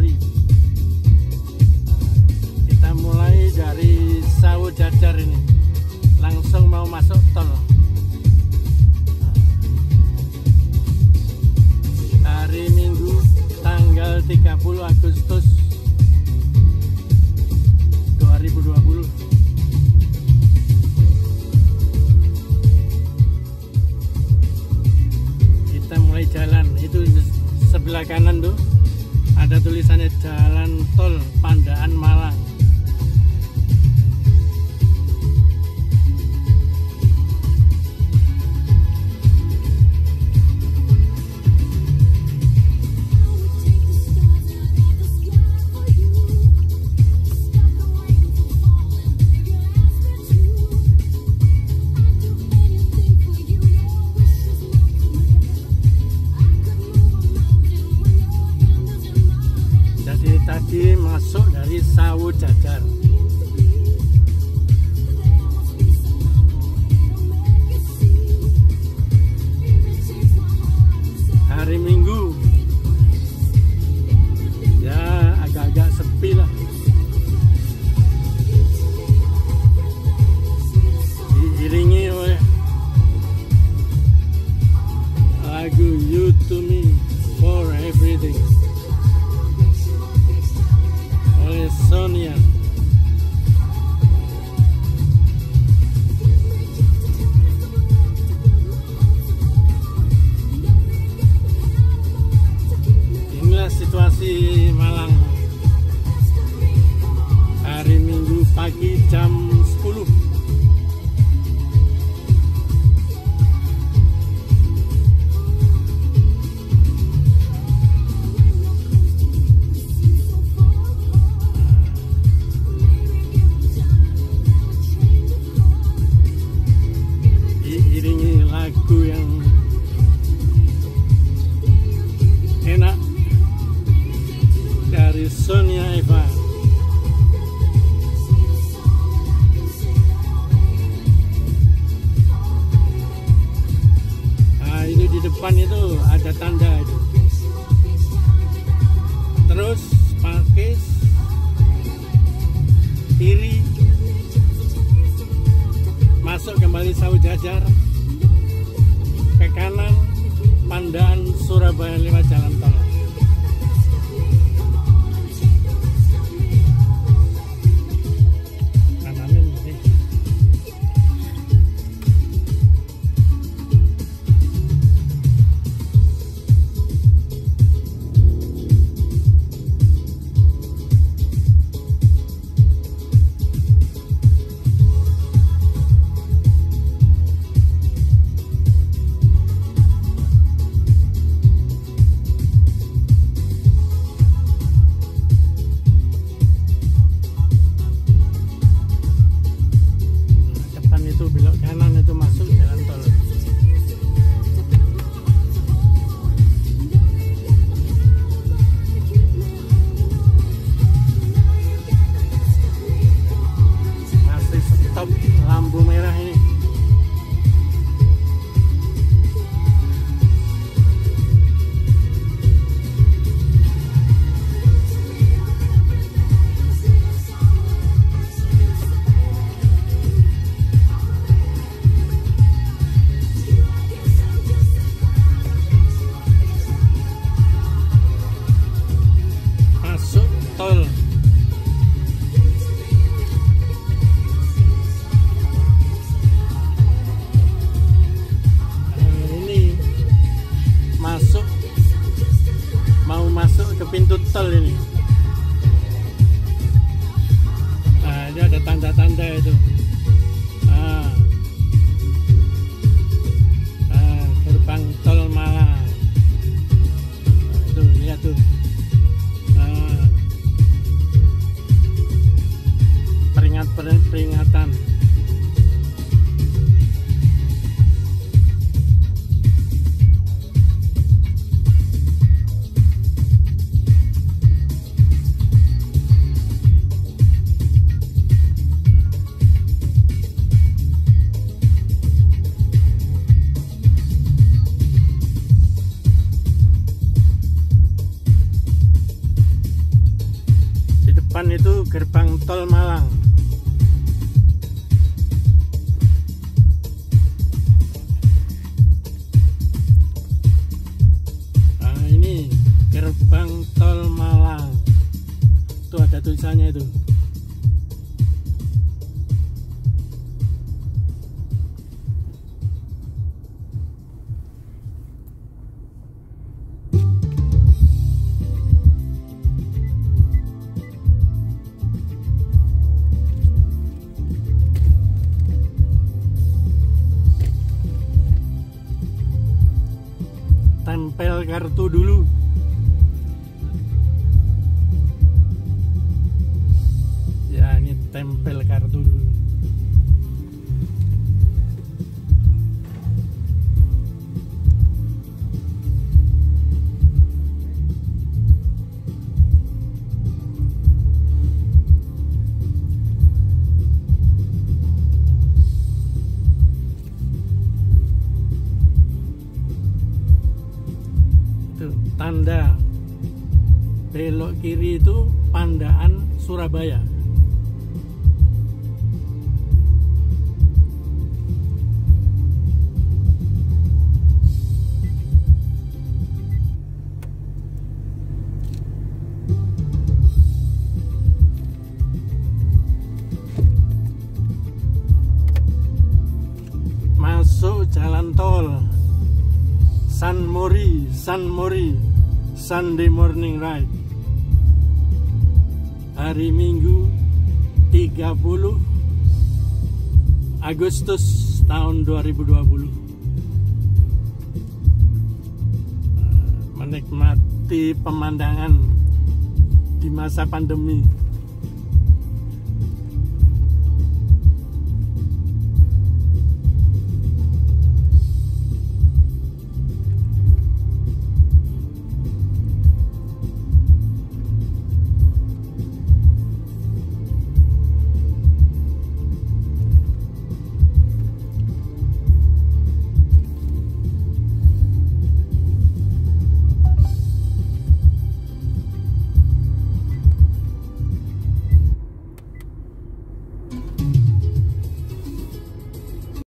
Polri kita mulai dari sawo jajar ini. Langsung mau masuk tol. Hari Minggu tanggal 30 Agustus tulisannya Jalan Tol Pandaan Malang. masuk dari sawo jajar Ke kanan, Pandan Surabaya 5 Jalan Tol. total gerbang tol Malang. Nah ini gerbang tol Malang. Tuh ada tulisannya itu. Tempel kartu dulu. Ya ini tempel kartu dulu tanda. Belok kiri itu Pandaan Surabaya. Masuk jalan tol. San Mori, San Mori, Sunday morning ride. Hari Minggu 30 Agustus tahun 2020. Menikmati pemandangan di masa pandemi.